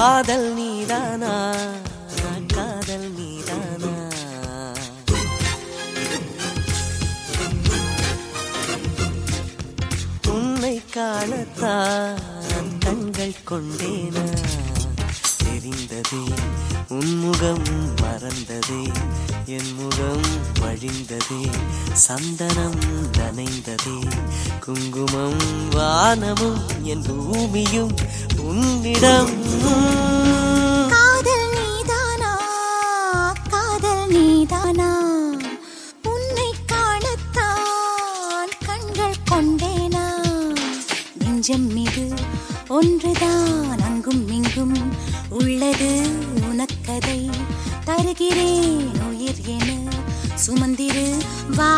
காதல் நீதானா? காதல் நீதானா? உன்னை காணத்தான் கண்கள் கொண்டேனா? தெரிந்ததே உன்முகம் மறந்ததே என் முகம் வழிந்ததே சந்தனம் நனைந்ததே குங்குமம் வானமும் என் பூமியும் உன்னிடம். காதல் நீதானா? காதல் நீதானா? உன்னை காணத்தான் கண்கள் கொண்டேனா? நெஞ்சம் மீது ஒன்றுதான் அங்கும் இங்கும் உள்ளது. உனக்கதை தருகிறேன் உயிர் என சுமந்திரு வா